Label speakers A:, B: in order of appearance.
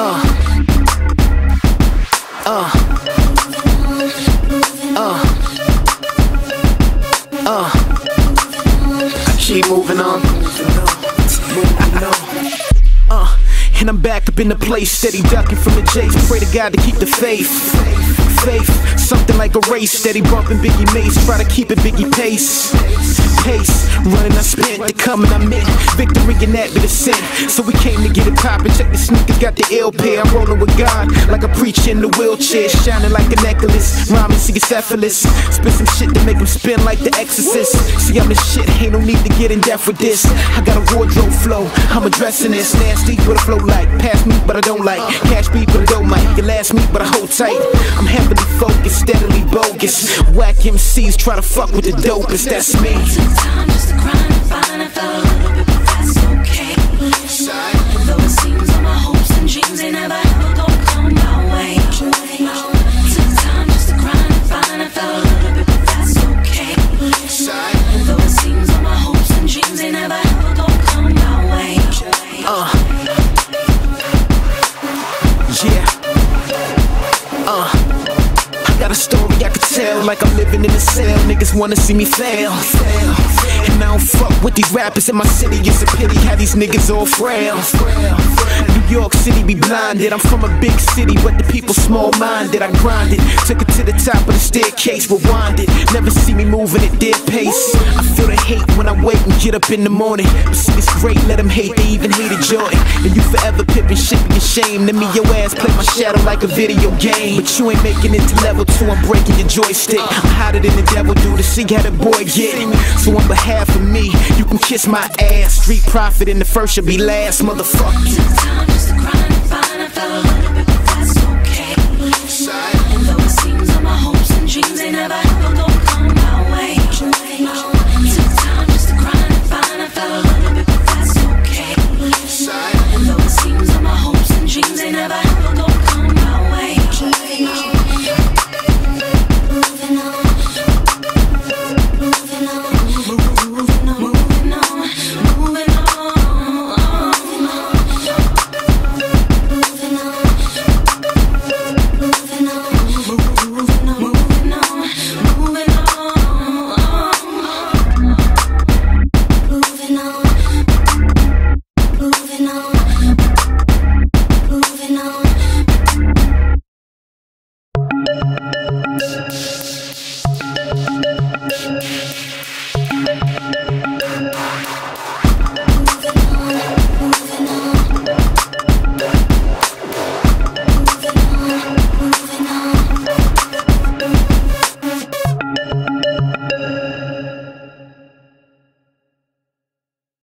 A: Uh. Uh. Uh. Uh. I keep moving on. Uh. And I'm back up in the place, steady ducking from the chase. Pray to God to keep the faith. Something like a race, steady bumping Biggie Mace. Try to keep it Biggie pace. Pace, running I spent, they coming I meant. Victory and that be the sin. So we came to get it poppin'. Check the sneakers, got the ill pair. I'm rolling with God, like a preacher in the wheelchair, shining like a necklace. Rhyming, cephalus. Spit some shit to make him spin like the exorcist. See, I'm the shit, ain't no need to get in depth with this. I got a wardrobe flow, I'm addressing this. Nasty with a flow like. Pass me, but I don't like. Cash me, but I don't last me, but I hold tight. I'm heavily focused, steadily bogus. Whack MCs try to fuck with the dopest, that's me. Got a story I could tell, like I'm living in a cell. Niggas wanna see me fail. And I don't fuck with these rappers in my city. It's a pity how these niggas all frail. York City be blinded. I'm from a big city, but the people small minded. I grinded, took it to the top of the staircase, rewind it. Never see me moving at their pace. I feel the hate when I wake and get up in the morning. But see, it's great, let them hate, they even hated Jordan. And you forever Pippen shit be ashamed. To me, your ass play my shadow like a video game. But you ain't making it to level two, I'm breaking your joystick. I'm hotter than the devil do to see how the boy get it. So on behalf of me, you can kiss my ass. Street profit in the first should be last, motherfucker.